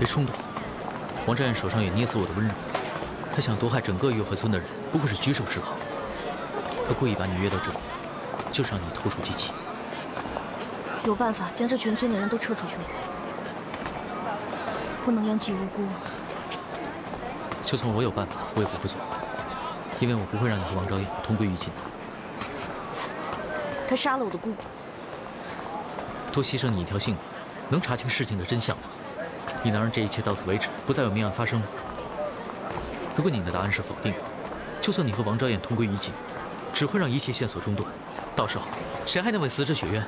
别冲动，王昭彦手上有捏死我的温柔，他想毒害整个月河村的人，不过是举手之劳。他故意把你约到这里，就是让你投鼠忌器。有办法将这全村的人都撤出去吗？不能殃及无辜。就算我有办法，我也不会做，因为我不会让你和王昭燕同归于尽的。他杀了我的姑姑，多牺牲你一条性命，能查清事情的真相吗？你能让这一切到此为止，不再有命案发生吗？如果你的答案是否定的，就算你和王昭衍同归于尽，只会让一切线索中断，到时候谁还能为死者雪冤？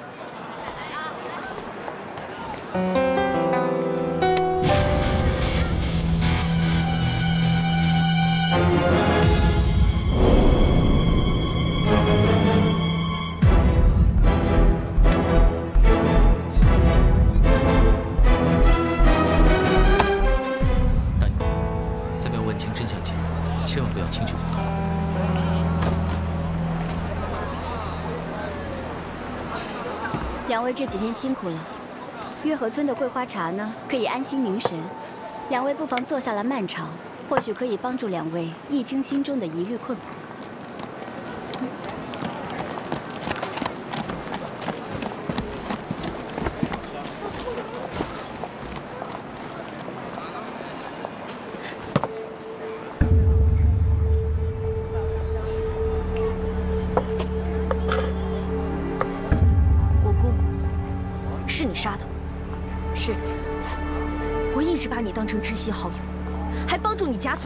村的桂花茶呢，可以安心凝神。两位不妨坐下来漫尝，或许可以帮助两位一清心中的疑虑困惑。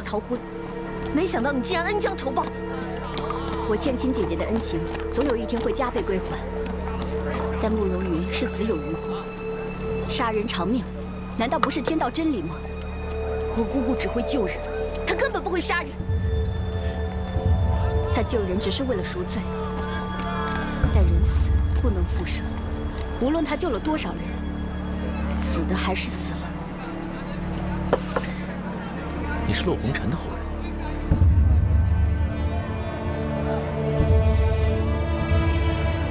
逃婚，没想到你竟然恩将仇报。我欠亲姐姐的恩情，总有一天会加倍归还。但慕容云是死有余辜，杀人偿命，难道不是天道真理吗？我姑姑只会救人，她根本不会杀人。她救人只是为了赎罪，但人死不能复生，无论她救了多少人，死的还是死。你是洛红尘的后人，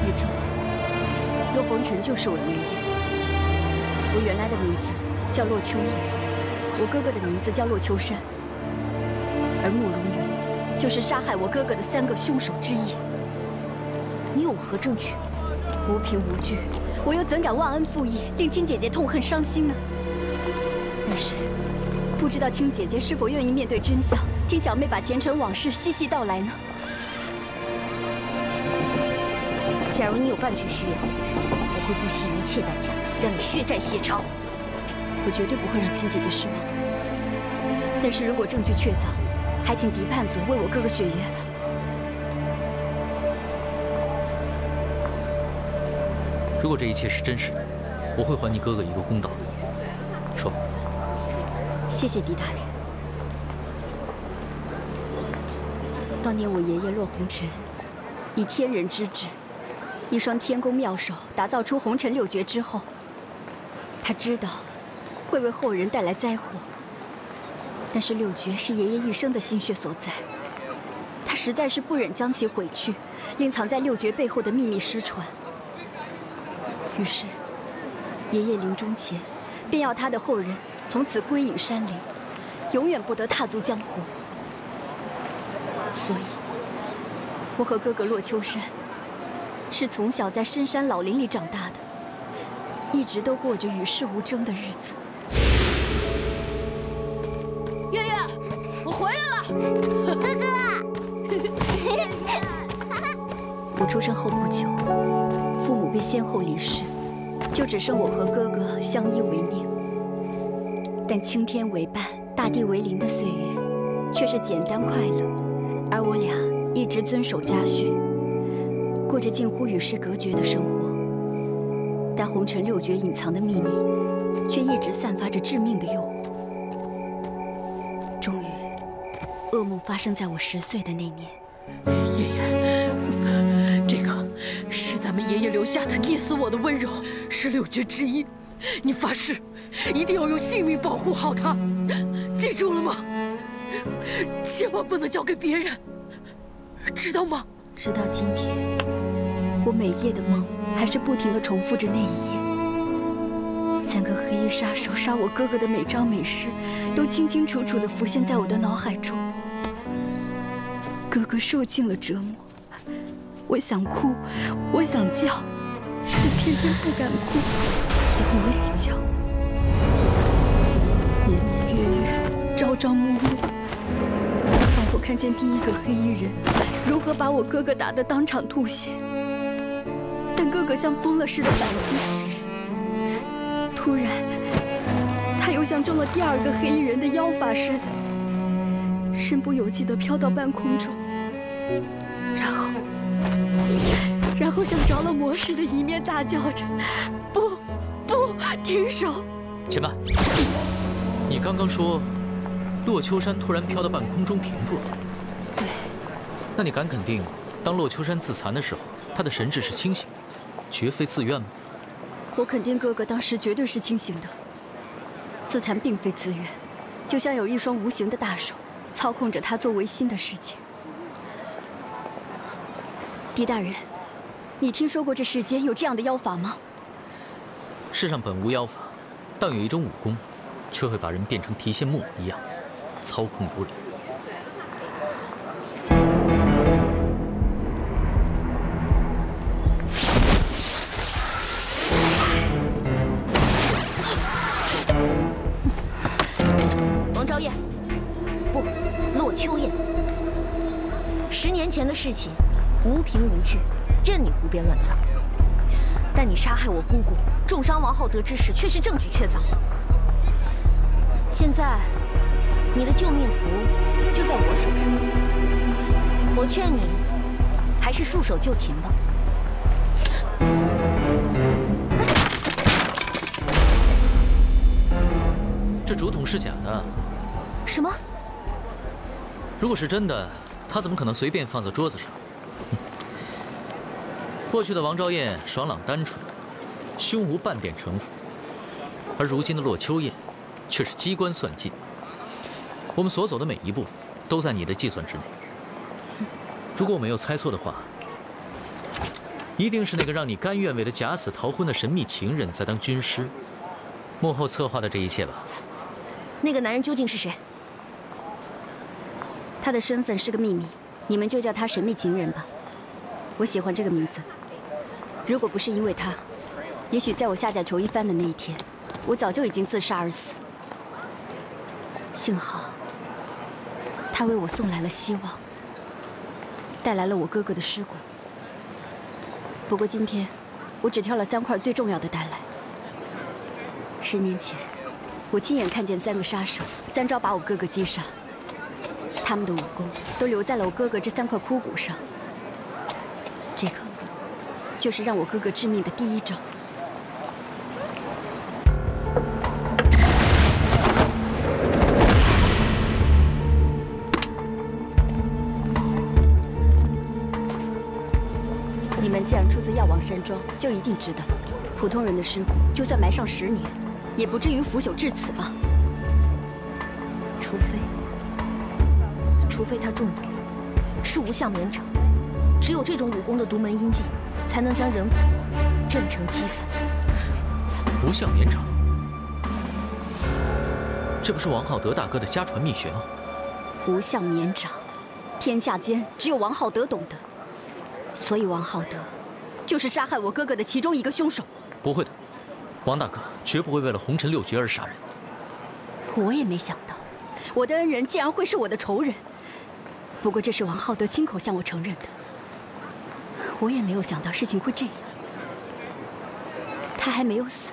没错，洛红尘就是我爷爷。我原来的名字叫洛秋叶，我哥哥的名字叫洛秋山，而慕容云就是杀害我哥哥的三个凶手之一。你有何证据？无凭无据，我又怎敢忘恩负义，令亲姐姐痛恨伤心呢？但是。不知道亲姐姐是否愿意面对真相，听小妹把前尘往事细细道来呢？假如你有半句虚言，我会不惜一切代价让你血债血偿。我绝对不会让亲姐姐失望的。但是如果证据确凿，还请狄叛祖为我哥哥雪冤。如果这一切是真实的，我会还你哥哥一个公道。谢谢狄大人。当年我爷爷落红尘，以天人之智，一双天宫妙手打造出红尘六绝之后，他知道会为后人带来灾祸。但是六绝是爷爷一生的心血所在，他实在是不忍将其毁去，令藏在六绝背后的秘密失传。于是，爷爷临终前，便要他的后人。从此归隐山林，永远不得踏足江湖。所以，我和哥哥洛秋山是从小在深山老林里长大的，一直都过着与世无争的日子。月月，我回来了，哥哥。我出生后不久，父母便先后离世，就只剩我和哥哥相依为命。但青天为伴，大地为邻的岁月，却是简单快乐。而我俩一直遵守家训，过着近乎与世隔绝的生活。但红尘六绝隐藏的秘密，却一直散发着致命的诱惑。终于，噩梦发生在我十岁的那年。爷爷，这个是咱们爷爷留下的捏死我的温柔，是六绝之一。你发誓。一定要用性命保护好他，记住了吗？千万不能交给别人，知道吗？直到今天，我每夜的梦还是不停的重复着那一夜。三个黑衣杀手杀我哥哥的每招每式，都清清楚楚地浮现在我的脑海中。哥哥受尽了折磨，我想哭，我想叫，却偏偏不敢哭，也无力叫。朝朝暮暮，仿佛看见第一个黑衣人如何把我哥哥打得当场吐血，但哥哥像疯了似的反击。突然，他又像中了第二个黑衣人的妖法似的，身不由己地飘到半空中，然后，然后像着了魔似的，一面大叫着：“不，不，停手！”且慢，你刚刚说，洛秋山突然飘到半空中停住了。对。那你敢肯定，当洛秋山自残的时候，他的神智是清醒，绝非自愿吗？我肯定哥哥当时绝对是清醒的。自残并非自愿，就像有一双无形的大手操控着他做违心的事情。狄大人，你听说过这世间有这样的妖法吗？世上本无妖法，但有一种武功，却会把人变成提线木偶一样，操控不了。王昭燕，不，骆秋雁。十年。前的事情无凭无据，任你胡编乱造。但你杀害我姑姑、重伤王浩德之事却是证据确凿。现在你的救命符就在我手上，我劝你还是束手就擒吧。这竹筒是假的。什么？如果是真的？他怎么可能随便放在桌子上？过去的王昭燕爽朗单纯，胸无半点城府，而如今的洛秋燕，却是机关算尽。我们所走的每一步，都在你的计算之内。如果我没有猜错的话，一定是那个让你甘愿为了假死逃婚的神秘情人在当军师，幕后策划的这一切吧？那个男人究竟是谁？他的身份是个秘密，你们就叫他神秘情人吧。我喜欢这个名字。如果不是因为他，也许在我下嫁裘一帆的那一天，我早就已经自杀而死。幸好，他为我送来了希望，带来了我哥哥的尸骨。不过今天，我只挑了三块最重要的带来。十年前，我亲眼看见三个杀手三招把我哥哥击杀。他们的武功都留在了我哥哥这三块枯骨上，这个就是让我哥哥致命的第一招。山庄，就一定知道，普通人的尸骨就算埋上十年，也不至于腐朽至此吧？除非……除非他中毒，是无相绵掌，只有这种武功的独门阴技，才能将人骨震成齑粉。无相绵掌，这不是王浩德大哥的家传秘学吗？无相绵掌，天下间只有王浩德懂得，所以王浩德就是杀害我哥哥的其中一个凶手。不会的，王大哥绝不会为了红尘六绝而杀人。我也没想到，我的恩人竟然会是我的仇人。不过这是王浩德亲口向我承认的，我也没有想到事情会这样。他还没有死，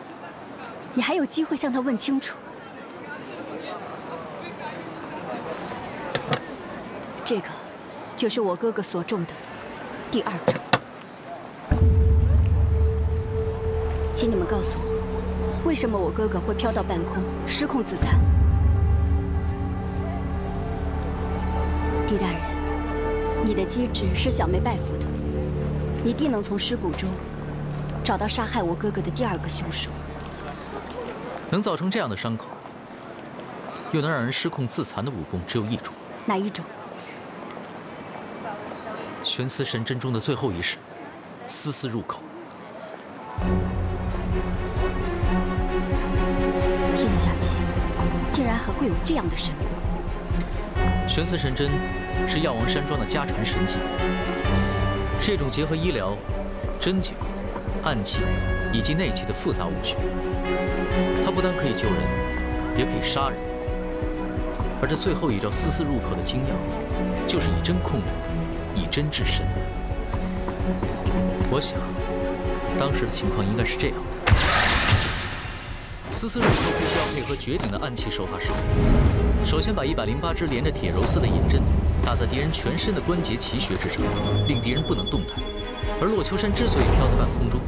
你还有机会向他问清楚。这个，就是我哥哥所中的第二招。请你们告诉我，为什么我哥哥会飘到半空，失控自残？狄大人，你的机智是小妹拜服的，你定能从尸骨中找到杀害我哥哥的第二个凶手。能造成这样的伤口，又能让人失控自残的武功只有一种。哪一种？玄思神针中的最后一式——丝丝入口。会有这样的神功。玄丝神针是药王山庄的家传神技，是一种结合医疗、针灸、暗器以及内气的复杂武学。它不但可以救人，也可以杀人。而这最后一招丝丝入扣的精要，就是以针控人，以针治身。我想，当时的情况应该是这样：丝丝入扣必须要配合绝顶的暗器手法使用。首先把一百零八支连着铁柔丝的银针打在敌人全身的关节奇穴之上，令敌人不能动弹。而洛秋山之所以飘在半空中，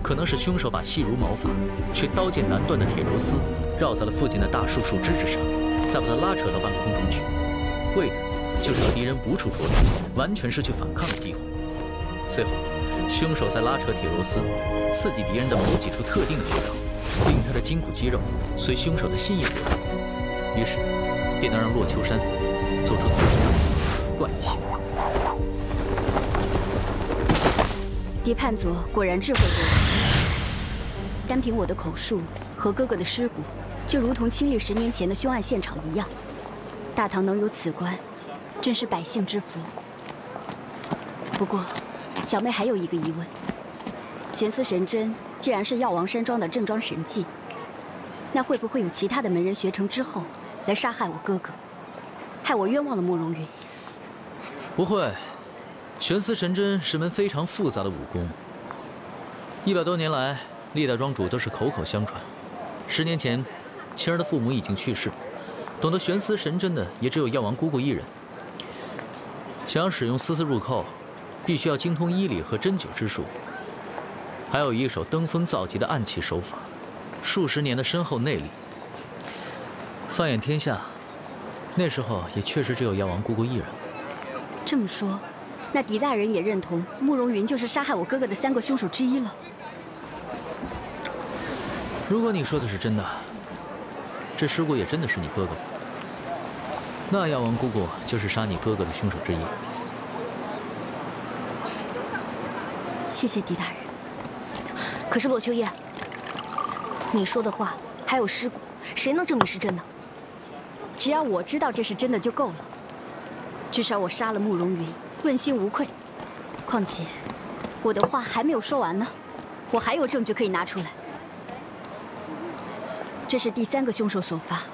可能是凶手把细如毛发却刀剑难断的铁柔丝绕在了附近的大树树枝之上。再把它拉扯到半空中去，为的就是让敌人无处着力，完全失去反抗的机会。随后，凶手再拉扯铁螺丝，刺激敌人的某几处特定的穴道，令他的筋骨肌肉随凶手的心意活动，于是便能让洛秋山做出自残怪异行为。狄判佐果然智慧过人，单凭我的口述和哥哥的尸骨。就如同亲历十年前的凶案现场一样，大唐能有此官，真是百姓之福。不过，小妹还有一个疑问：玄丝神针既然是药王山庄的正装神技，那会不会有其他的门人学成之后来杀害我哥哥，害我冤枉了慕容云？不会，玄丝神针是门非常复杂的武功。一百多年来，历代庄主都是口口相传。十年前。晴儿的父母已经去世，懂得玄丝神针的也只有药王姑姑一人。想要使用丝丝入扣，必须要精通医理和针灸之术，还有一手登峰造极的暗器手法，数十年的深厚内力。放眼天下，那时候也确实只有药王姑姑一人。这么说，那狄大人也认同慕容云就是杀害我哥哥的三个凶手之一了。如果你说的是真的。这尸骨也真的是你哥哥，那药王姑姑就是杀你哥哥的凶手之一。谢谢狄大人。可是洛秋燕，你说的话还有尸骨，谁能证明是真的？只要我知道这是真的就够了。至少我杀了慕容云，问心无愧。况且，我的话还没有说完呢，我还有证据可以拿出来。这是第三个凶手所发，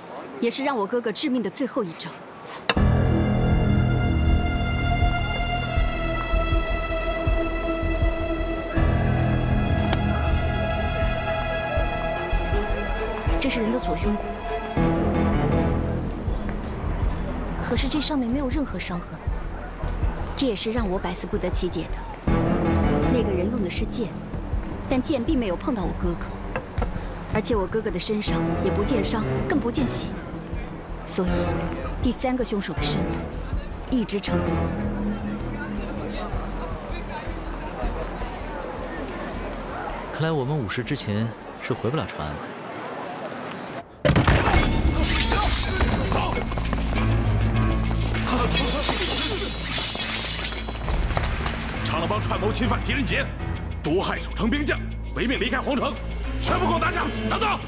也是让我哥哥致命的最后一招。是人的左胸骨，可是这上面没有任何伤痕。这也是让我百思不得其解的。那个人用的是剑，但剑并没有碰到我哥哥。而且我哥哥的身上也不见伤，更不见血，所以第三个凶手的身份一直成谜。看来我们午时之前是回不了长安了。串谋侵犯狄仁杰，毒害守城兵将，违命离开皇城。全部给我拿下！等等，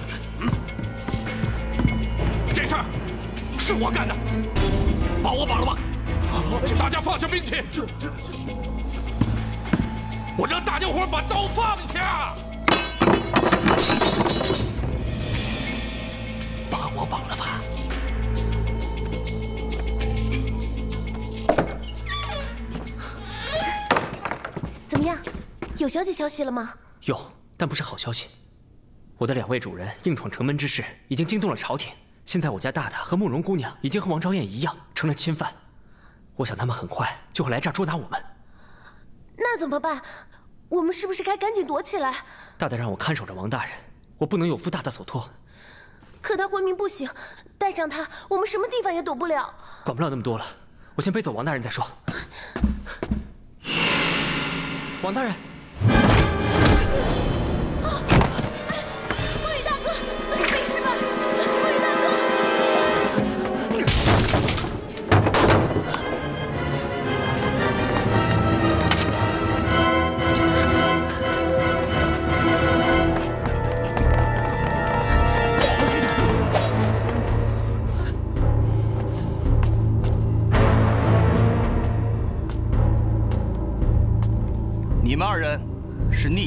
这事儿是我干的，把我绑了吧！大家放下兵器，我让大家伙把刀放下，有小姐消息了吗？有，但不是好消息。我的两位主人硬闯城门之事已经惊动了朝廷，现在我家大大和慕容姑娘已经和王昭燕一样成了钦犯，我想他们很快就会来这儿捉拿我们。那怎么办？我们是不是该赶紧躲起来？大大让我看守着王大人，我不能有负大大所托。可他昏迷不醒，带上他，我们什么地方也躲不了。管不了那么多了，我先背走王大人再说。王大人。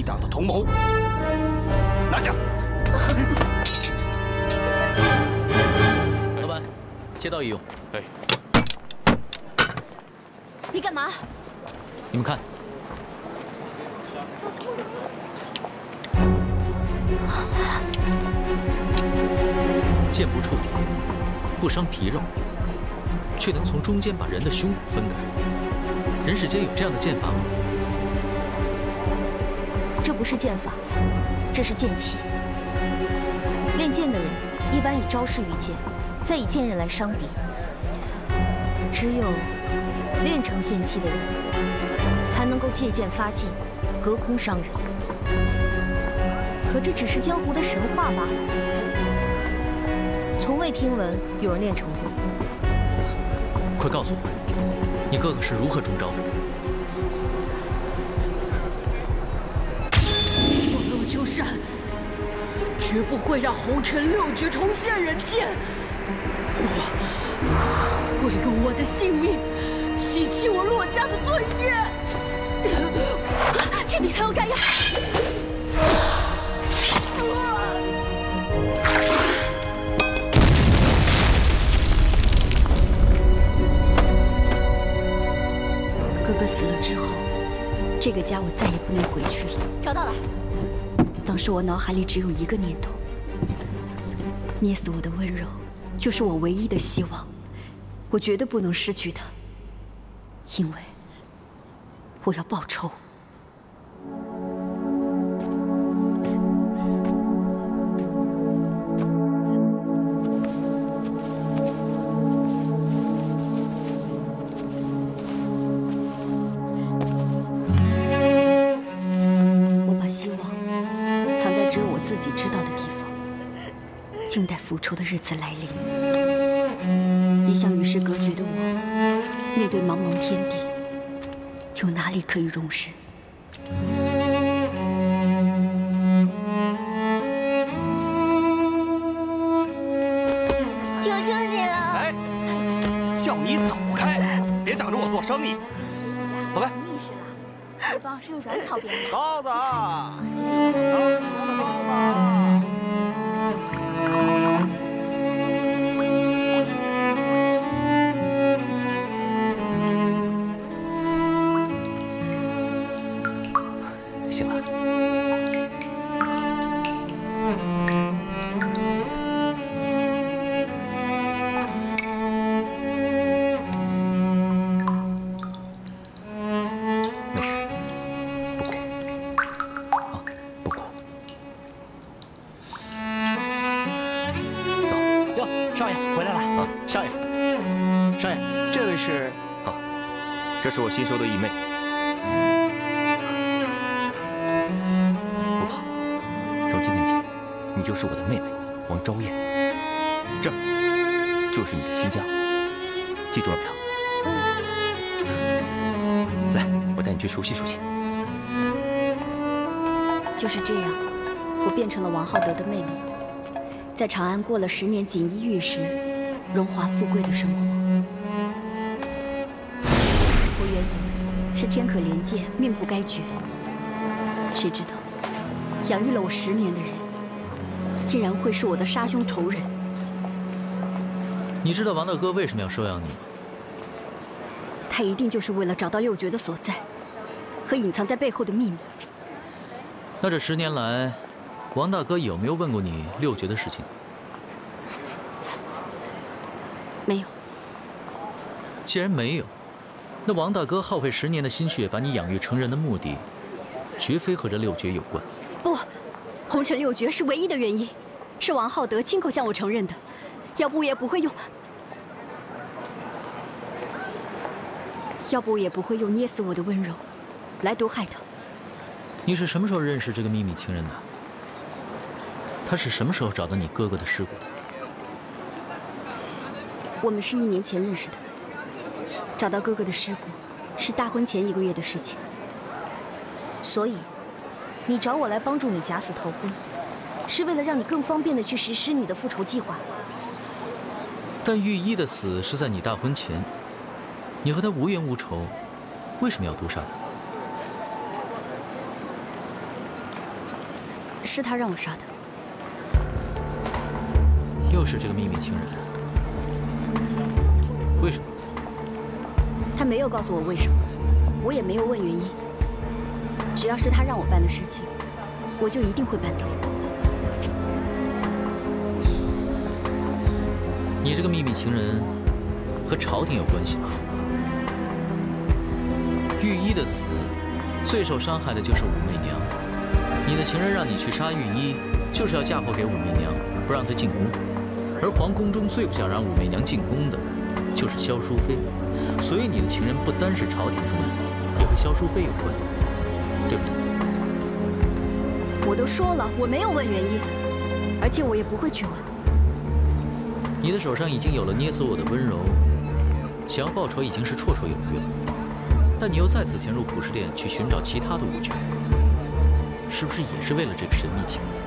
党的同谋，拿下！老板，借刀一用。哎，你干嘛？你们看，剑不触底，不伤皮肉，却能从中间把人的胸骨分开。人世间有这样的剑法吗？不是剑法，这是剑气。练剑的人一般以招式御剑，再以剑刃来伤敌。只有练成剑气的人，才能够借剑发劲，隔空伤人。可这只是江湖的神话罢了，从未听闻有人练成过。快告诉我，你哥哥是如何中招的？绝不会让红尘六绝重现人间。我会用我的性命洗清我洛家的罪孽。这里藏有炸药。哥哥死了之后，这个家我再也不能回去了。找到了，当时我脑海里只有一个念头：捏死我的温柔，就是我唯一的希望。我绝对不能失去他，因为我要报仇。可以容身？求求你了！哎，叫你走开，别挡着我做生意。走开。腻是了，这帮是用软草编的。包子，少爷，这位是这是我新收的义妹，不怕。从今天起，你就是我的妹妹王昭燕，这就是你的新家，记住了没有？来，我带你去熟悉熟悉。就是这样，我变成了王浩德的妹妹，在长安过了十年锦衣玉食、荣华富贵的生活。天可怜见，命不该绝，谁知道养育了我十年的人，竟然会是我的杀兄仇人。你知道王大哥为什么要收养你吗？他一定就是为了找到六绝的所在，和隐藏在背后的秘密。那这十年来，王大哥有没有问过你六绝的事情？没有，既然没有，那王大哥耗费十年的心血把你养育成人的目的，绝非和这六绝有关。不，红尘六绝是唯一的原因，是王浩德亲口向我承认的，要不我也不会用，要不我也不会用捏死我的温柔，来毒害他。你是什么时候认识这个秘密情人的？他是什么时候找到你哥哥的尸骨的？我们是一年前认识的，找到哥哥的尸骨，是大婚前一个月的事情。所以，你找我来帮助你假死逃婚，是为了让你更方便的去实施你的复仇计划。但御医的死是在你大婚前，你和他无冤无仇，为什么要毒杀他？是他让我杀的。又是这个秘密情人，没有告诉我为什么，我也没有问原因。只要是他让我办的事情，我就一定会办到。你这个秘密情人和朝廷有关系吗？御医的死，最受伤害的就是武媚娘。你的情人让你去杀御医，就是要嫁祸给武媚娘，不让她进宫。而皇宫中最不想让武媚娘进宫的，就是萧淑妃。所以你的情人不单是朝廷中人，也和萧淑妃有关，对不对？我都说了，我没有问原因，而且我也不会去问。你的手上已经有了捏死我的温柔，想要报仇已经是绰绰有余了。但你又再次潜入普氏殿去寻找其他的武绝，是不是也是为了这个神秘情人？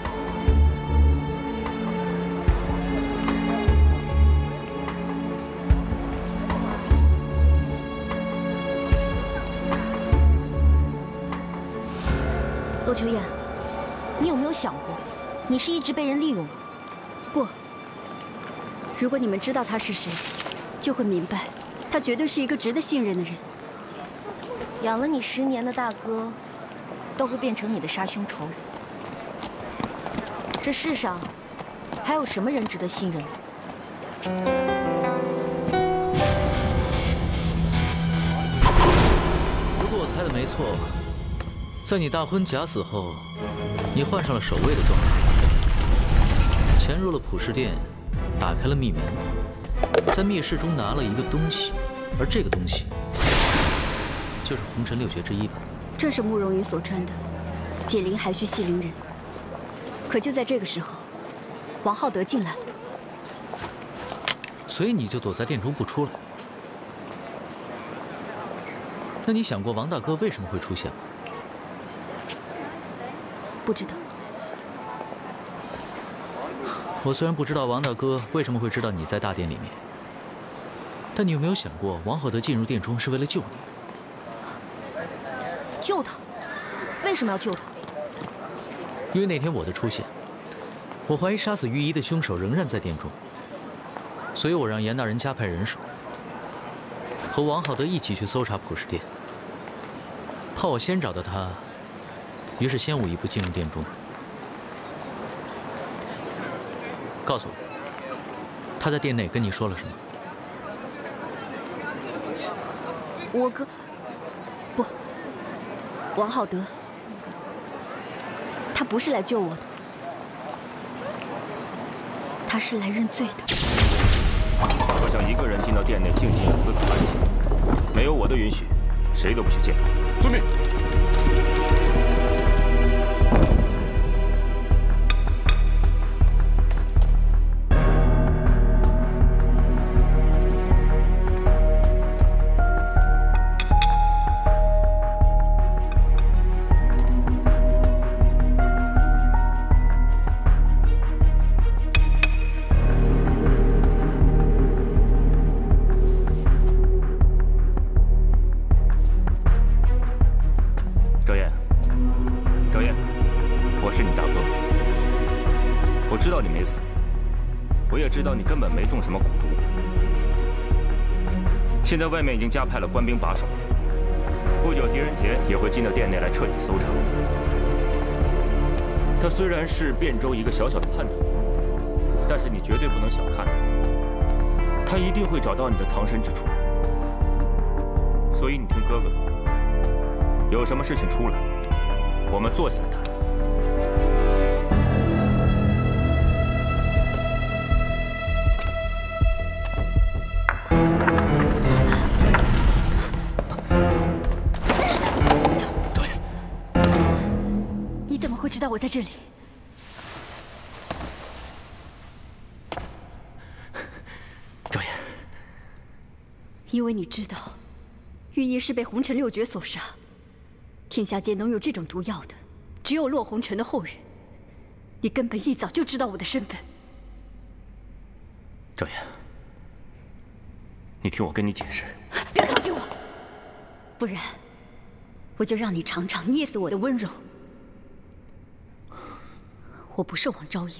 秋燕，你有没有想过，你是一直被人利用的？不。如果你们知道他是谁，就会明白，他绝对是一个值得信任的人。养了你十年的大哥，都会变成你的杀兄仇人。这世上还有什么人值得信任？如果我猜的没错。在你大婚假死后，你换上了守卫的装束，潜入了普世殿，打开了密门，在密室中拿了一个东西，而这个东西就是红尘六绝之一吧？正是慕容云所穿的解铃还需系铃人。可就在这个时候，王浩德进来了，所以你就躲在殿中不出来。那你想过王大哥为什么会出现吗？不知道。我虽然不知道王大哥为什么会知道你在大殿里面，但你有没有想过，王浩德进入殿中是为了救你？救他？为什么要救他？因为那天我的出现，我怀疑杀死御医的凶手仍然在殿中，所以我让严大人加派人手，和王浩德一起去搜查普氏殿，怕我先找到他。于是先我一步进入殿中，告诉我，他在殿内跟你说了什么？我哥，不，王浩德，他不是来救我的，他是来认罪的。我想一个人进到殿内静静的思考案情，没有我的允许，谁都不许进来。遵命。没中什么蛊毒现在外面已经加派了官兵把守，不久狄仁杰也会进到殿内来彻底搜查。他虽然是汴州一个小小的叛族，但是你绝对不能小看他，他一定会找到你的藏身之处。所以你听哥哥的，有什么事情出来，我们坐下来谈。道我在这里，赵岩。因为你知道，御医是被红尘六绝所杀，天下间能有这种毒药的，只有洛红尘的后人。你根本一早就知道我的身份。赵岩，你听我跟你解释。别靠近我，不然我就让你尝尝捏死我的温柔。我不是王昭言。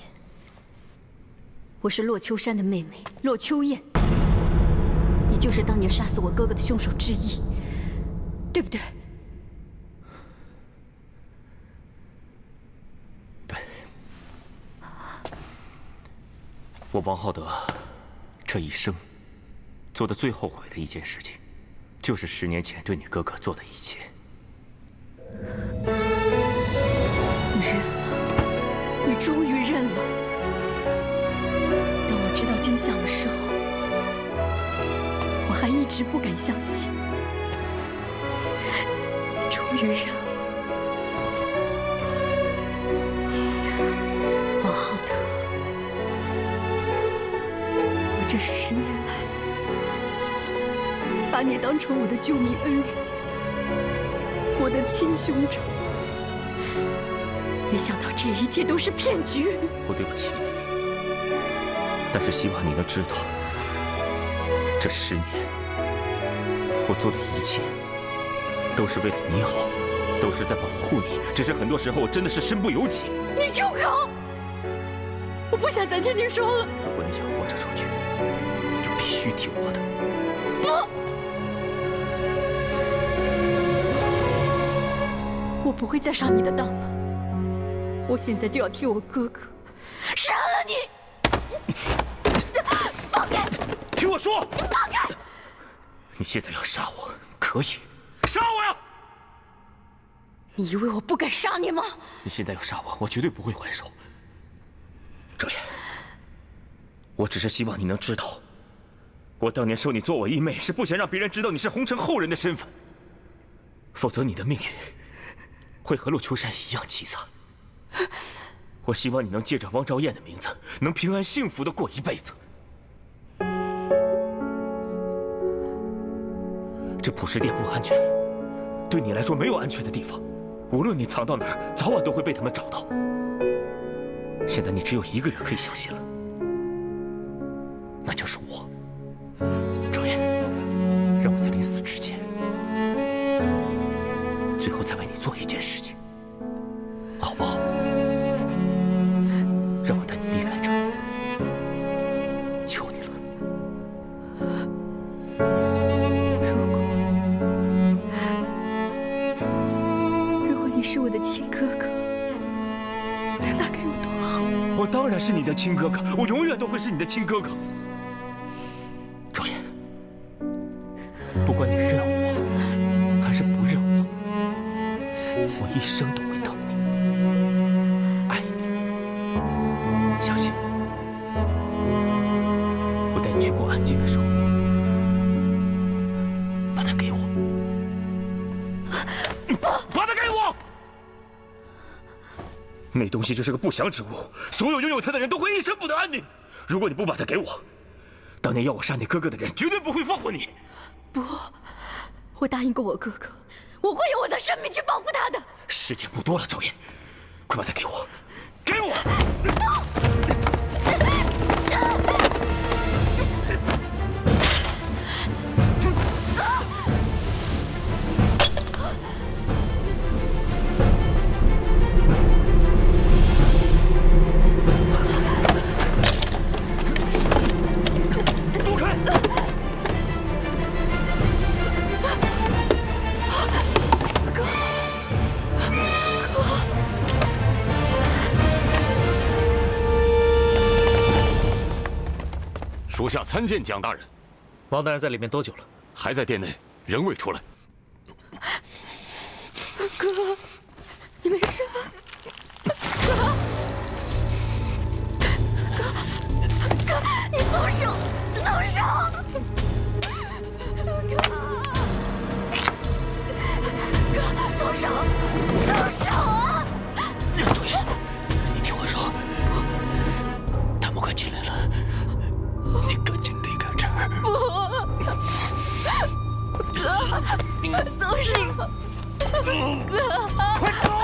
我是洛秋山的妹妹洛秋燕，你就是当年杀死我哥哥的凶手之一，对不对？对。我王浩德这一生做的最后悔的一件事情，就是十年前对你哥哥做的一切。终于认了。当我知道真相的时候，我还一直不敢相信。终于认了，王浩德，我这十年来把你当成我的救命恩人，我的亲兄长，没想到这一切都是骗局。我对不起你。但是希望你能知道，这十年我做的一切都是为了你好，都是在保护你。只是很多时候我真的是身不由己。你住口！我不想再听你说了。如果你想活着出去，就必须听我的。不，我不会再上你的当了。我现在就要替我哥哥杀了你！放开！听我说！你放开！你现在要杀我，可以，杀我呀！你以为我不敢杀你吗？你现在要杀我，我绝对不会还手。赵岩，我只是希望你能知道，我当年收你做我义妹，是不想让别人知道你是红尘后人的身份，否则你的命运会和陆秋山一样凄惨。我希望你能借着汪昭燕的名字，能平安幸福的过一辈子。这普世殿不安全，对你来说没有安全的地方。无论你藏到哪儿，早晚都会被他们找到。现在你只有一个人可以相信了，那就是我。西就是个不祥之物，所有拥有它的人都会一生不得安宁。如果你不把它给我，当年要我杀你哥哥的人绝对不会放过你。不，我答应过我哥哥，我会用我的生命去保护他的。时间不多了，赵岩，快把它给我，属下参见蒋大人。王大人在里面多久了？还在殿内，仍未出来。哥，你没事吧？哥，哥，哥，你松手，松手！哥，哥，松手，松手开这儿！不，哥，松手！哥，快走！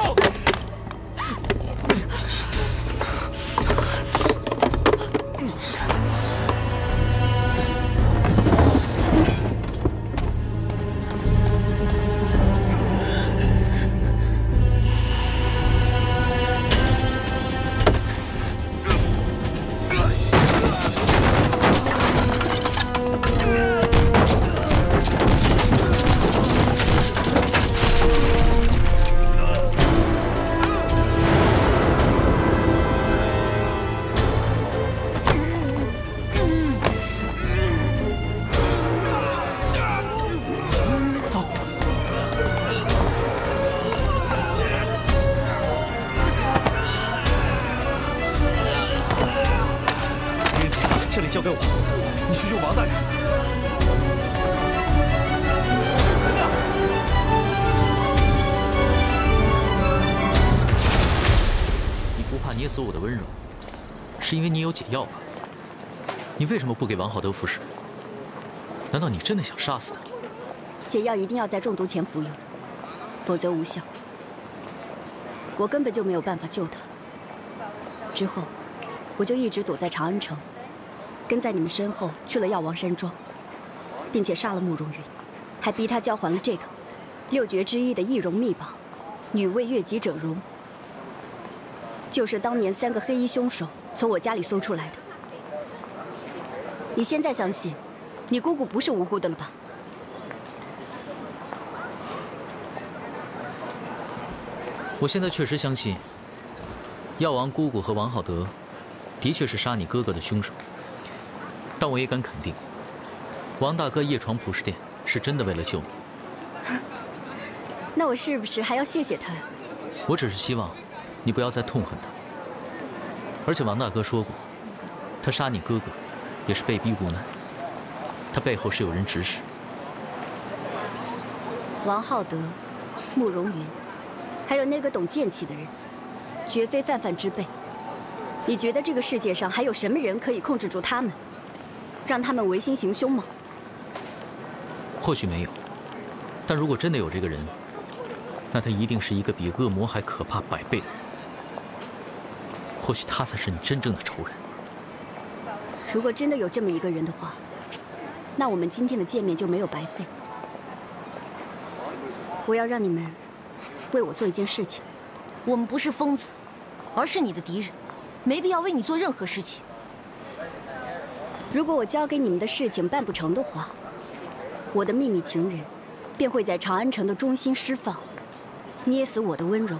你为什么不给王浩德服食？难道你真的想杀死他？解药一定要在中毒前服用，否则无效。我根本就没有办法救他。之后，我就一直躲在长安城，跟在你们身后去了药王山庄，并且杀了慕容云，还逼他交还了这个六绝之一的易容秘宝——女为悦己者容，就是当年三个黑衣凶手从我家里搜出来的。你现在相信，你姑姑不是无辜的了吧？我现在确实相信，药王姑姑和王浩德的确是杀你哥哥的凶手。但我也敢肯定，王大哥夜闯普食殿是真的为了救你。那我是不是还要谢谢他呀？我只是希望你不要再痛恨他。而且王大哥说过，他杀你哥哥也是被逼无奈，他背后是有人指使。王浩德、慕容云。还有那个懂剑气的人，绝非泛泛之辈。你觉得这个世界上还有什么人可以控制住他们，让他们违心行凶吗？或许没有，但如果真的有这个人，那他一定是一个比恶魔还可怕百倍的人。或许他才是你真正的仇人。如果真的有这么一个人的话，那我们今天的见面就没有白费。我要让你们。为我做一件事情，我们不是疯子，而是你的敌人，没必要为你做任何事情。如果我交给你们的事情办不成的话，我的秘密情人便会在长安城的中心释放，捏死我的温柔。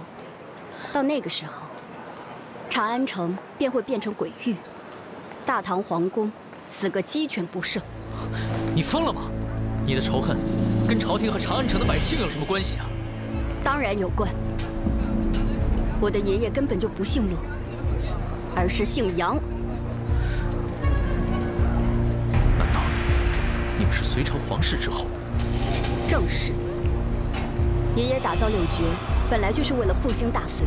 到那个时候，长安城便会变成鬼域，大唐皇宫死个鸡犬不剩。你疯了吗？你的仇恨跟朝廷和长安城的百姓有什么关系啊？当然有关。我的爷爷根本就不姓陆，而是姓杨。难道你们是隋朝皇室之后？正是。爷爷打造六绝，本来就是为了复兴大隋，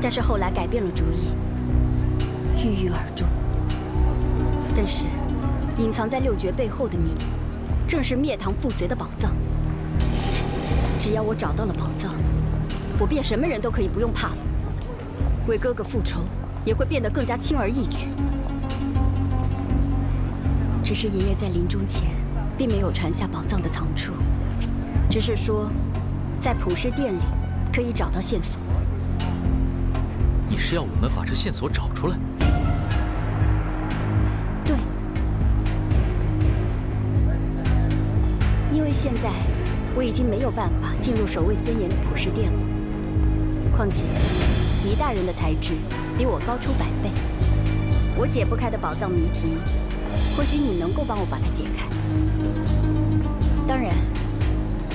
但是后来改变了主意，郁郁而终。但是，隐藏在六绝背后的秘密，正是灭唐复隋的宝藏。只要我找到了宝藏，我便什么人都可以不用怕了。为哥哥复仇，也会变得更加轻而易举。只是爷爷在临终前，并没有传下宝藏的藏处，只是说，在普世殿里可以找到线索。你是要我们把这线索找出来？现在。我已经没有办法进入守卫森严的普尸殿了。况且，倪大人的才智比我高出百倍，我解不开的宝藏谜题，或许你能够帮我把它解开。当然，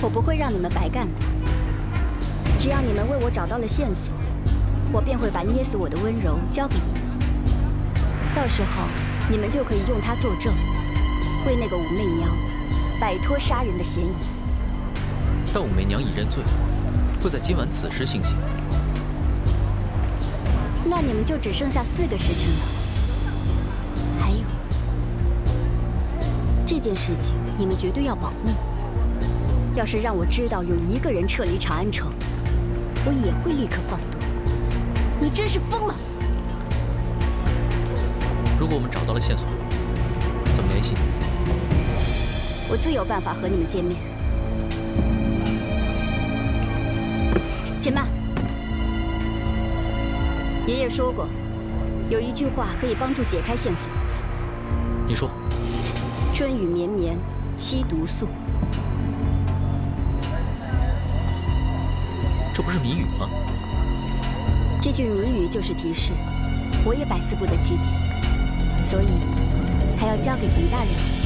我不会让你们白干的。只要你们为我找到了线索，我便会把捏死我的温柔交给你们。到时候，你们就可以用它作证，为那个武媚娘摆脱杀人的嫌疑。但武媚娘已认罪，会在今晚此时行刑。那你们就只剩下四个时辰了。还有，这件事情你们绝对要保密。要是让我知道有一个人撤离长安城，我也会立刻放毒。你真是疯了！如果我们找到了线索，怎么联系？我自有办法和你们见面。且慢，爷爷说过，有一句话可以帮助解开线索。你说。春雨绵绵，七毒素。这不是谜语吗？这句谜语就是提示，我也百思不得其解，所以还要交给狄大人。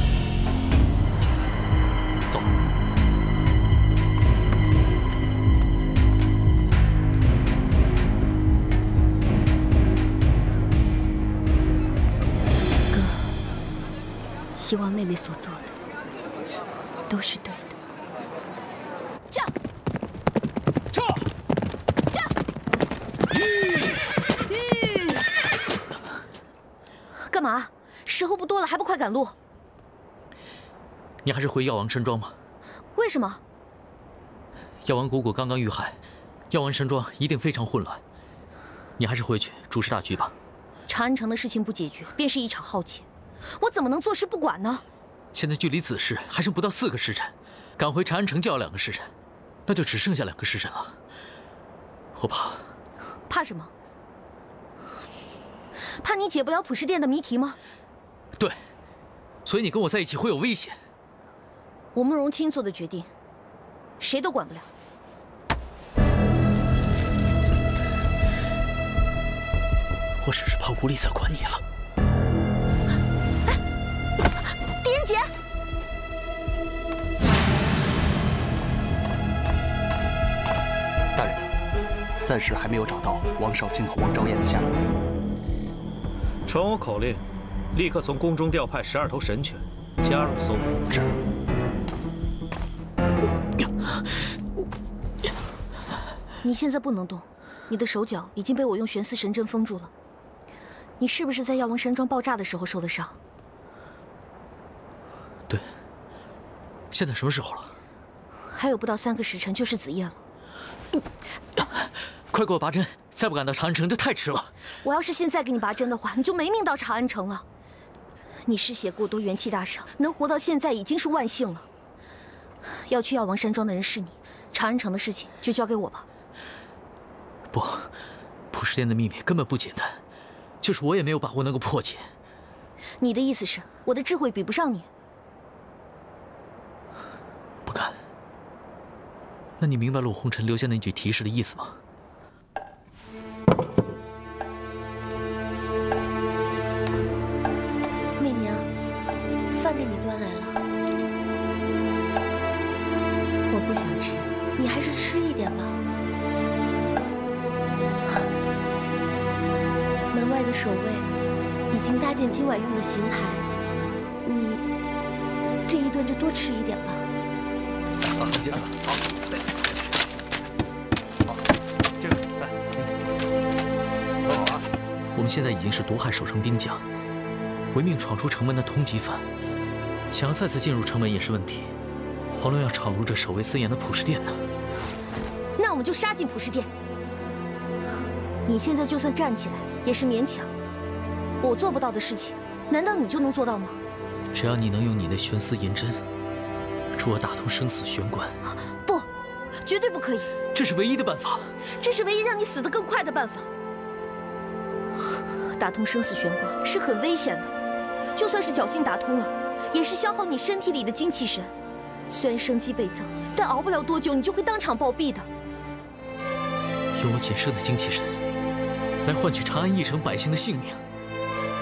希望妹妹所做的都是对的。驾！驾！驾！干嘛？时候不多了，还不快赶路？你还是回药王山庄吧。为什么？药王姑姑刚刚遇害，药王山庄一定非常混乱。你还是回去主持大局吧。长安城的事情不解决，便是一场浩劫。我怎么能坐视不管呢？现在距离子时还剩不到四个时辰，赶回长安城就要两个时辰，那就只剩下两个时辰了。我怕。怕什么？怕你解不了普世殿的谜题吗？对，所以你跟我在一起会有危险。我慕容清做的决定，谁都管不了。我只是怕无力再管你了。暂时还没有找到王少卿和王昭彦的下落。传我口令，立刻从宫中调派十二头神犬，加入搜捕。是。你现在不能动，你的手脚已经被我用玄丝神针封住了。你是不是在药王山庄爆炸的时候受的伤？对。现在什么时候了？还有不到三个时辰就是子夜了。快给我拔针！再不赶到长安城就太迟了。我要是现在给你拔针的话，你就没命到长安城了。你失血过多，元气大伤，能活到现在已经是万幸了。要去药王山庄的人是你，长安城的事情就交给我吧。不，普世殿的秘密根本不简单，就是我也没有把握能够破解。你的意思是，我的智慧比不上你？不敢。那你明白陆红尘留下那句提示的意思吗？搭建今晚用的刑台，你这一顿就多吃一点吧。好，接着。好，对。好，这个来。很好啊。我们现在已经是毒害守城兵将，违命闯出城门的通缉犯，想要再次进入城门也是问题。黄龙要闯入这守卫森严的普世殿呢。那我们就杀进普世殿。你现在就算站起来也是勉强，我做不到的事情，难道你就能做到吗？只要你能用你的玄丝银针，助我打通生死玄关。不，绝对不可以。这是唯一的办法。这是唯一让你死得更快的办法。打通生死玄关是很危险的，就算是侥幸打通了，也是消耗你身体里的精气神。虽然生机倍增，但熬不了多久，你就会当场暴毙的。用我仅剩的精气神来换取长安一城百姓的性命，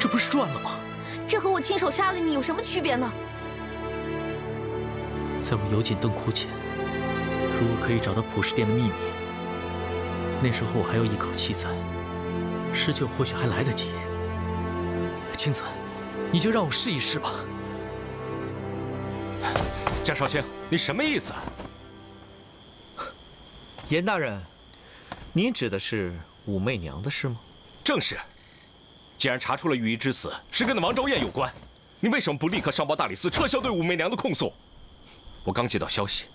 这不是赚了吗？这和我亲手杀了你有什么区别呢？在我油尽灯枯前，如果可以找到普世殿的秘密，那时候我还有一口气在，施救或许还来得及。青子，你就让我试一试吧。江少卿，你什么意思？严大人，您指的是武媚娘的事吗？正是。既然查出了御医之死是跟那王昭燕有关，你为什么不立刻上报大理寺撤销对武媚娘的控诉？我刚接到消息，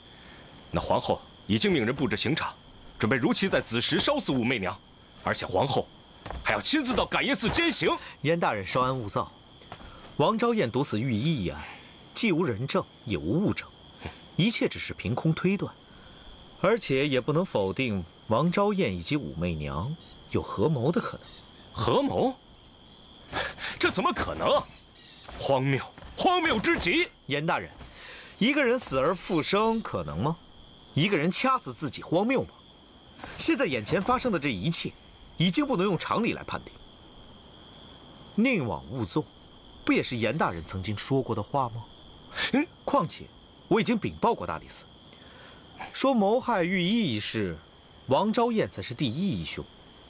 那皇后已经命人布置刑场，准备如期在子时烧死武媚娘，而且皇后还要亲自到感业寺监刑。严大人稍安勿躁，王昭燕毒死御医一案。既无人证，也无物证，一切只是凭空推断，而且也不能否定王昭燕以及武媚娘有合谋的可能。合谋？这怎么可能？荒谬，荒谬之极！严大人，一个人死而复生可能吗？一个人掐死自己荒谬吗？现在眼前发生的这一切，已经不能用常理来判定。宁枉勿纵，不也是严大人曾经说过的话吗？嗯，况且我已经禀报过大理寺，说谋害御医一事，王昭燕才是第一义凶，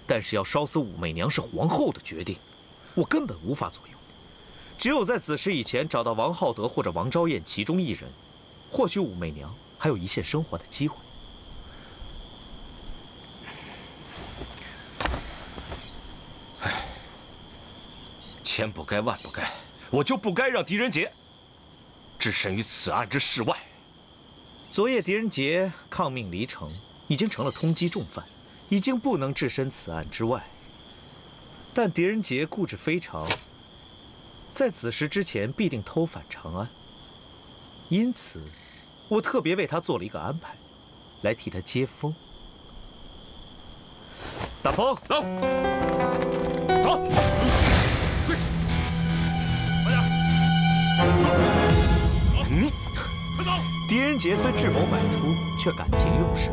但是要烧死武媚娘是皇后的决定，我根本无法左右。只有在子时以前找到王浩德或者王昭彦其中一人，或许武媚娘还有一线生还的机会。唉，千不该万不该，我就不该让狄仁杰置身于此案之事外。昨夜狄仁杰抗命离城，已经成了通缉重犯，已经不能置身此案之外。但狄仁杰固执非常，在子时之前必定偷返长安。因此，我特别为他做了一个安排，来替他接风。大风，走，走，跪下，快点，嗯，快走！狄仁杰虽智谋百出，却感情用事。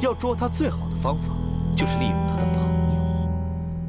要捉他最好的方法，就是利用他的。